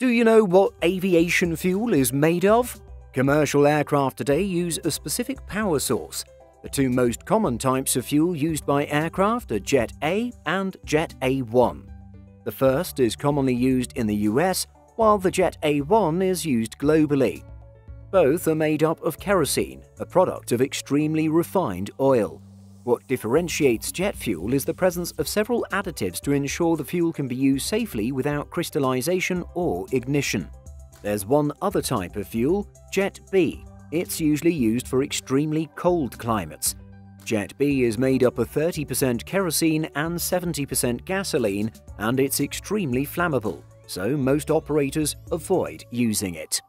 Do you know what aviation fuel is made of? Commercial aircraft today use a specific power source. The two most common types of fuel used by aircraft are Jet A and Jet A1. The first is commonly used in the US, while the Jet A1 is used globally. Both are made up of kerosene, a product of extremely refined oil. What differentiates jet fuel is the presence of several additives to ensure the fuel can be used safely without crystallization or ignition. There's one other type of fuel, Jet B. It's usually used for extremely cold climates. Jet B is made up of 30% kerosene and 70% gasoline, and it's extremely flammable, so most operators avoid using it.